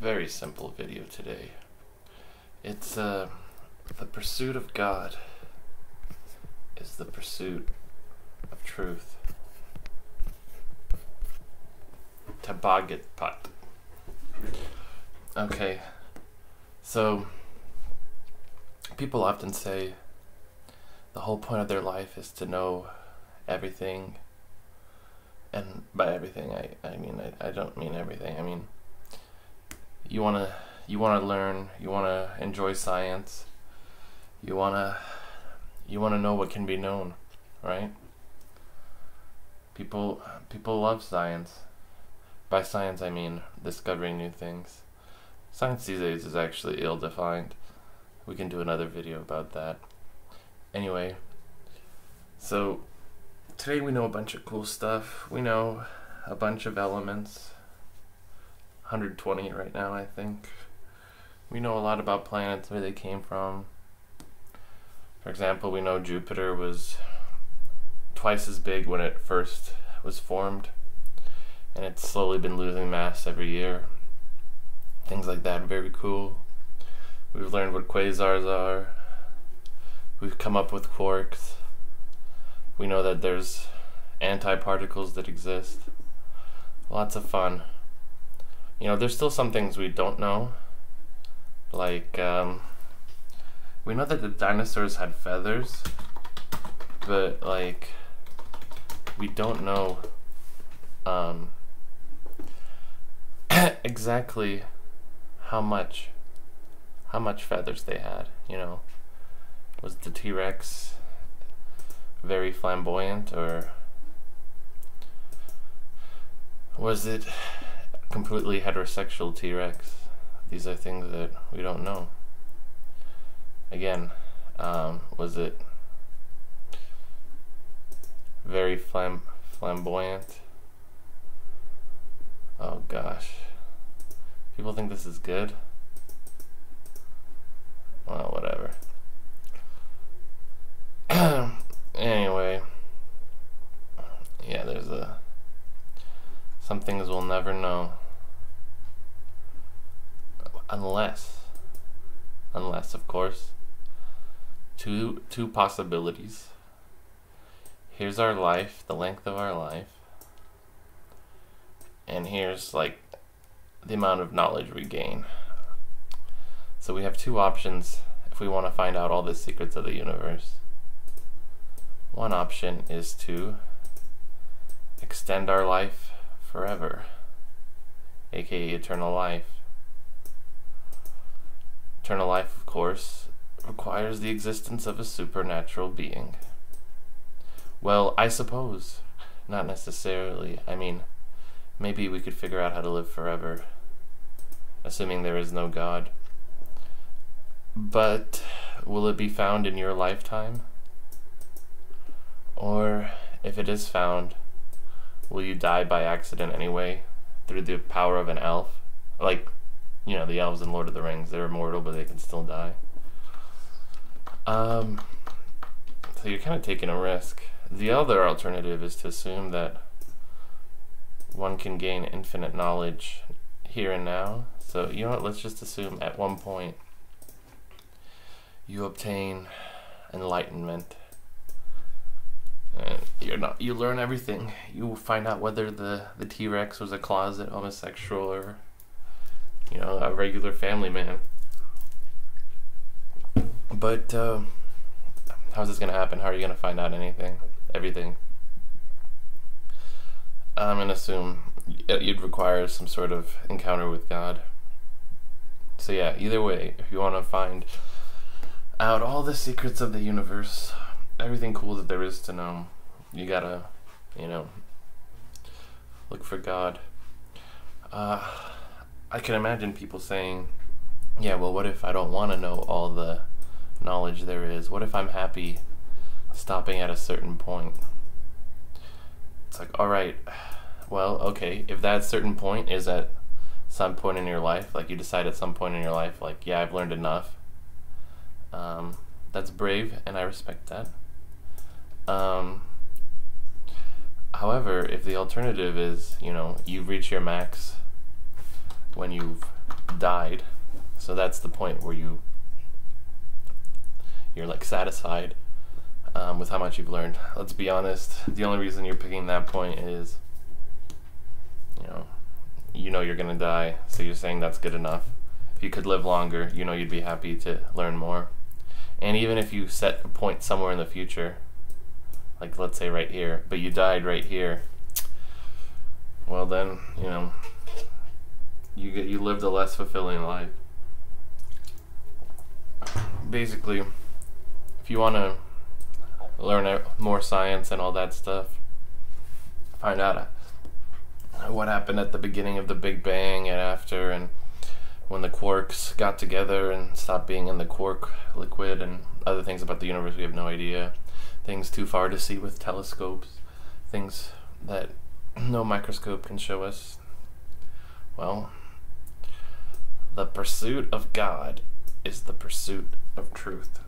very simple video today. It's uh, the pursuit of God is the pursuit of truth. Tabagat pot. Okay, so people often say the whole point of their life is to know everything. And by everything, I, I mean, I, I don't mean everything. I mean, you want to you want to learn, you want to enjoy science. You want to you want to know what can be known, right? People people love science. By science I mean discovering new things. Science these days is actually ill defined. We can do another video about that. Anyway, so today we know a bunch of cool stuff. We know a bunch of elements. 120 right now, I think. We know a lot about planets, where they came from. For example, we know Jupiter was twice as big when it first was formed, and it's slowly been losing mass every year. Things like that, very cool. We've learned what quasars are. We've come up with quarks. We know that there's antiparticles that exist. Lots of fun. You know, there's still some things we don't know. Like, um, we know that the dinosaurs had feathers, but, like, we don't know um, exactly how much how much feathers they had, you know. Was the T-Rex very flamboyant or was it completely heterosexual T-Rex? These are things that we don't know. Again, um, was it very flam flamboyant? Oh gosh. People think this is good? Well, whatever. anyway, yeah, there's a some things we'll never know. Unless unless of course two two possibilities. Here's our life the length of our life. And here's like the amount of knowledge we gain. So we have two options if we want to find out all the secrets of the universe. One option is to extend our life forever, aka eternal life. Eternal life, of course, requires the existence of a supernatural being. Well, I suppose. Not necessarily. I mean, maybe we could figure out how to live forever, assuming there is no God. But will it be found in your lifetime? Or if it is found, will you die by accident anyway through the power of an elf? Like, you know, the elves in Lord of the Rings, they're immortal but they can still die. Um, so you're kind of taking a risk. The other alternative is to assume that one can gain infinite knowledge here and now. So, you know what, let's just assume at one point you obtain enlightenment. And you're not you learn everything. You find out whether the, the T Rex was a closet homosexual or you know, a regular family man. But uh, how's this gonna happen? How are you gonna find out anything? Everything. I'm gonna assume you'd require some sort of encounter with God. So yeah, either way, if you want to find out all the secrets of the universe, everything cool that there is to know. You gotta, you know, look for God. Uh, I can imagine people saying, yeah, well, what if I don't want to know all the knowledge there is? What if I'm happy stopping at a certain point? It's like, alright, well, okay, if that certain point is at some point in your life, like you decide at some point in your life, like, yeah, I've learned enough, um, that's brave, and I respect that. Um, however, if the alternative is, you know, you reach your max when you've died. So that's the point where you you're like satisfied um, with how much you've learned. Let's be honest. The only reason you're picking that point is, you know, you know you're gonna die, so you're saying that's good enough. If you could live longer, you know you'd be happy to learn more. And even if you set a point somewhere in the future, like let's say right here, but you died right here, well then, you know, you get you lived a less fulfilling life. Basically, if you want to learn more science and all that stuff, find out uh, what happened at the beginning of the Big Bang and after, and when the quarks got together and stopped being in the quark liquid, and other things about the universe we have no idea. Things too far to see with telescopes, things that no microscope can show us. Well, the pursuit of God is the pursuit of truth.